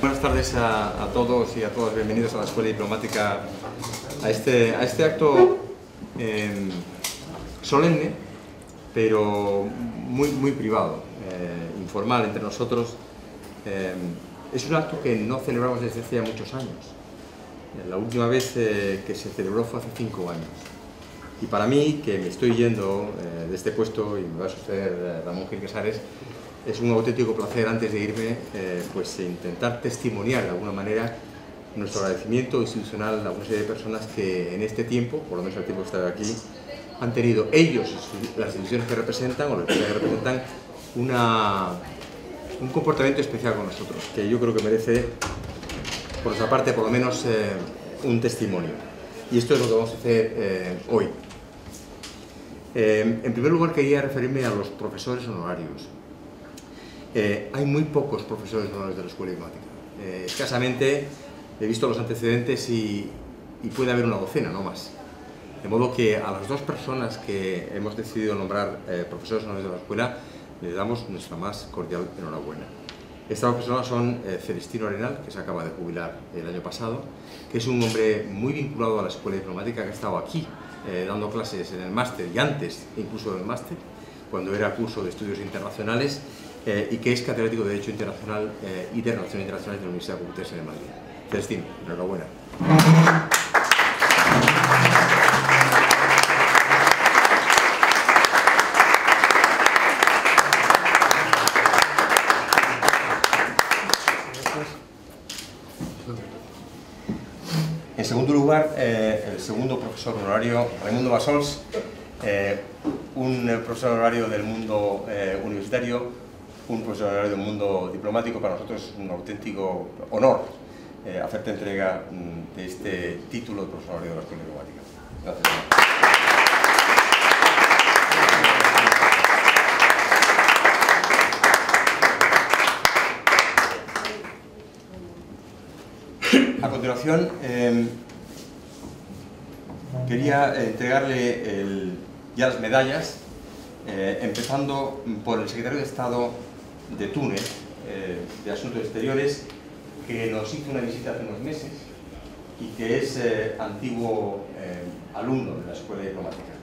Buenas tardes a, todos y a todas, bienvenidos a la Escuela Diplomática, a este, este acto eh, solemne, pero muy, privado, eh, informal entre nosotros. Eh, es un acto que no celebramos desde hace muchos años. La última vez eh, que se celebró fue hace cinco años. Y para mí, que me estoy yendo de este puesto y me va a suceder Ramón Gil Quesares, es un auténtico placer antes de irme eh, pues intentar testimoniar de alguna manera nuestro agradecimiento institucional a una serie de personas que en este tiempo, por lo menos el tiempo que estado aquí, han tenido ellos, las instituciones que representan o las que representan, una, un comportamiento especial con nosotros, que yo creo que merece, por nuestra parte, por lo menos eh, un testimonio. Y esto es lo que vamos a hacer eh, hoy. en primer lugar, quería referirme a los profesores honorarios. Eh, hay muy pocos profesores honorarios de la escuela diplomática. Eh, escasamente he visto los antecedentes y, y, puede haber una docena, no más. De modo que a las dos personas que hemos decidido nombrar eh, profesores honorarios de la escuela les damos nuestra más cordial enhorabuena. Estas dos personas son eh, Celestino Arenal, que se acaba de jubilar el año pasado, que es un hombre muy vinculado a la escuela diplomática, que ha estado aquí eh, dando clases en el máster y antes incluso del máster, cuando era curso de estudios internacionales eh, y que es catedrático de Derecho Internacional eh, y de Relaciones Internacionales de la Universidad Complutense de Madrid. Celestino, enhorabuena. En segundo lugar, eh, el segundo profesor honorario, Raimundo Basols, un profesor honorario del mundo universitario, un profesor honorario del mundo diplomático, para nosotros es un auténtico honor eh, hacerte entrega mm, de este título de profesor de la Escuela Diplomática. Gracias. A continuación, eh, quería entregarle el, ya las medallas, eh, empezando por el secretario de Estado de Túnez, eh, de Asuntos Exteriores, que nos hizo una visita hace unos meses y que es eh, antiguo alumno de la Escuela Diplomática.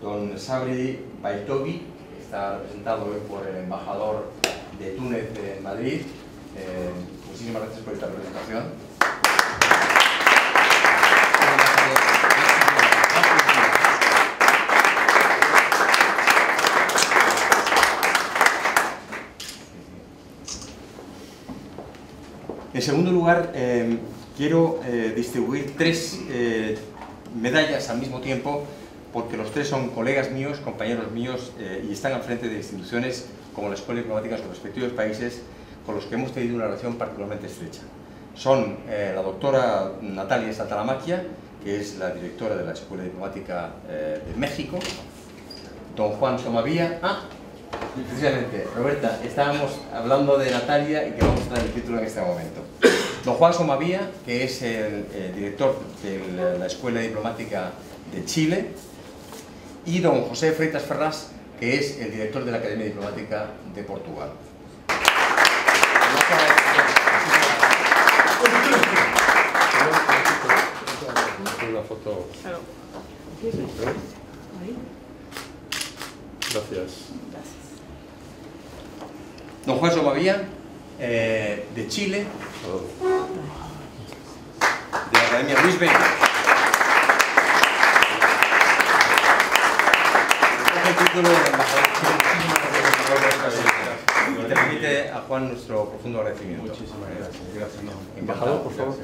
don Sabri Baitovi, que está representado hoy por el embajador de Túnez en Madrid. muchísimas gracias por esta presentación. En segundo lugar, eh, quiero eh, distribuir tres eh, medallas al mismo tiempo porque los tres son colegas míos, compañeros míos y están al frente de instituciones como la Escuela Diplomática de sus respectivos países con los que hemos tenido una relación particularmente estrecha. Son la doctora Natalia Satalamaquia, que es la directora de la Escuela Diplomática de México, don Juan Somavía, ah, Precisamente, Roberta, estábamos hablando de Natalia y que vamos a dar el título en este momento. Don Juan Somavía, que es el, el director de la Escuela Diplomática de Chile, y don José Freitas Ferraz, que es el director de la Academia Diplomática de Portugal. Una foto. Gracias. Don Juan Somavía, eh, de Chile, de la Academia Luis Vega. el título de embajador. Y te permite a Juan nuestro profundo agradecimiento. Muchísimas gracias. Gracias. Embajador, por favor.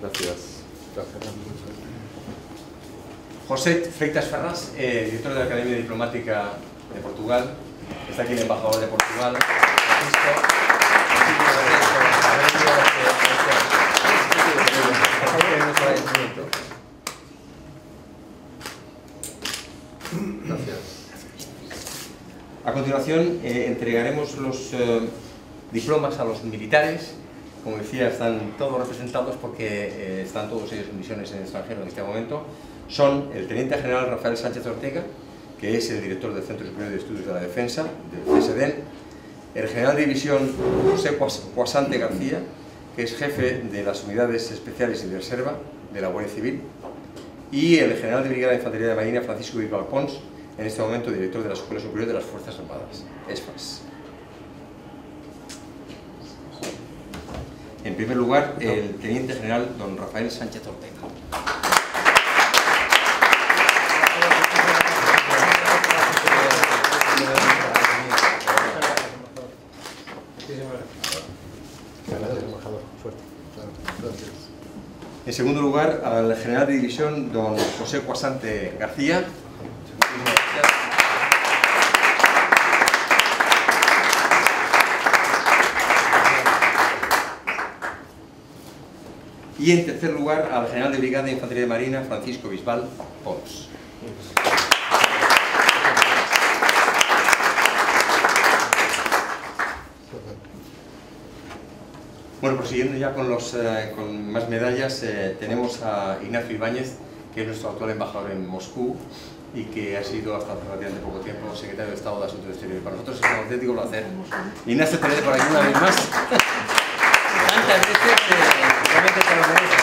Gracias. Gracias. José Freitas Ferraz, eh, director de la Academia Diplomática de Portugal, está aquí el embajador de Portugal. Gracias. A continuación eh, entregaremos los eh, diplomas a los militares. Como decía, están todos representados porque eh, están todos ellos en misiones en el extranjero en este momento. Son el Teniente General Rafael Sánchez Ortega, que es el director del Centro Superior de Estudios de la Defensa, del CSDEN, el general de división José Cuasante García, que es jefe de las unidades especiales y de reserva de la Guardia Civil, y el general de brigada de infantería de Marina Francisco Bilbao Pons, en este momento director de la Escuela Superior de las Fuerzas Armadas, ESFAS. En primer lugar, el teniente general don Rafael Sánchez Ortega. Segundo lugar, al general de división, don José Cuasante García. Y en tercer lugar, al general de brigada de infantería de marina, Francisco Bisbal Pons. Bueno, prosiguiendo ya con, los, eh, con más medallas, eh, tenemos a Ignacio Ibáñez, que es nuestro actual embajador en Moscú y que ha sido hasta hace relativamente poco tiempo secretario de Estado de Asuntos Exteriores. Para nosotros es un auténtico placer. Ignacio, tenerte por aquí una vez más. Tantas veces, eh, realmente te lo mereces.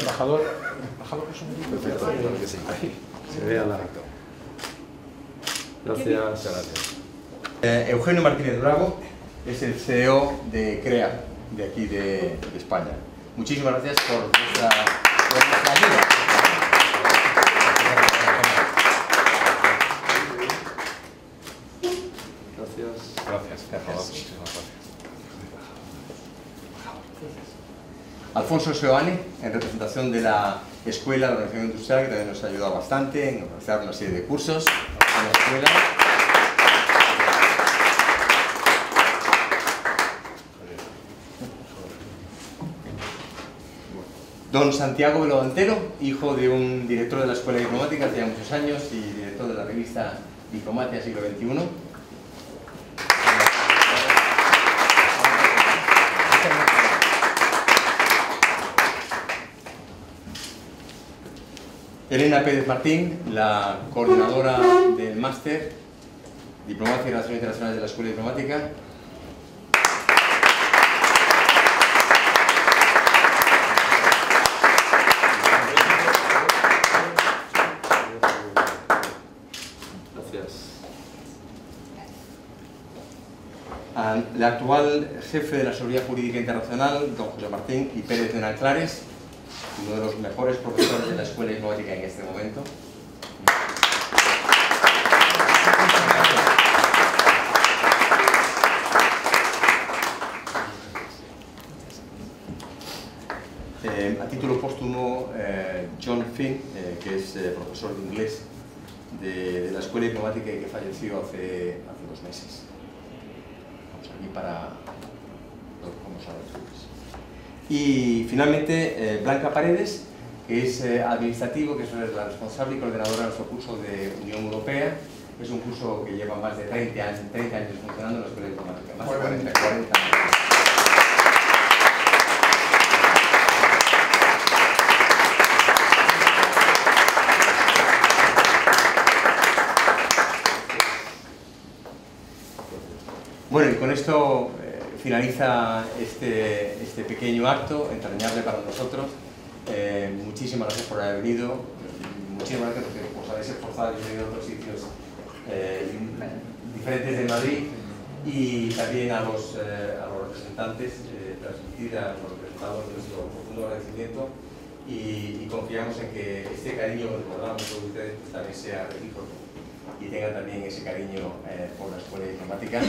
Embajador, embajador, es un Perfecto, claro que sí. Se vea la... Gracias. Muchas gracias. Eh, Eugenio Martínez Bravo es el CEO de CREA, de aquí de, de España. Muchísimas gracias por vuestra, por vuestra ayuda. Gracias. Gracias. Alfonso Seoane, en representación de la escuela de organización industrial, que también nos ha ayudado bastante en organizar una serie de cursos en la escuela. Don Santiago Velodantero, hijo de un director de la Escuela Diplomática hace ya muchos años y director de la revista Diplomacia Siglo XXI. Elena Pérez Martín, la coordinadora del máster Diplomacia y Relaciones Internacionales de la Escuela Diplomática. Gracias. al el actual jefe de la Seguridad Jurídica Internacional, don José Martín y Pérez de Nanclares, uno de los mejores profesores de la Escuela Diplomática en este momento. Eh, a título póstumo, eh, John Finn, eh, que es profesor de inglés de, la Escuela Diplomática y que falleció hace, hace dos meses. Aquí para a ver. Y finalmente, eh, Blanca Paredes, que es eh, administrativo, que es la responsable y coordinadora de nuestro curso de Unión Europea. Es un curso que lleva más de 30 años, 30 años funcionando en la Escuela Diplomática. Más de 40, 40 años. Bueno, y con esto eh, finaliza este, este pequeño acto, entrañable para nosotros. Eh, muchísimas gracias por haber venido, muchísimas gracias porque os habéis esforzado y venido a otros sitios eh, diferentes de Madrid. Y también a los, eh, a los representantes, eh, transmitir a los representados nuestro profundo agradecimiento. Y, y confiamos en que este cariño que recordamos todos ustedes pues, también sea recíproco y tengan también ese cariño eh, por la escuela diplomática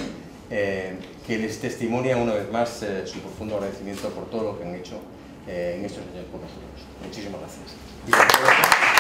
eh, que les testimonia una vez más eh, su profundo agradecimiento por todo lo que han hecho eh, en estos años con nosotros. Muchísimas gracias.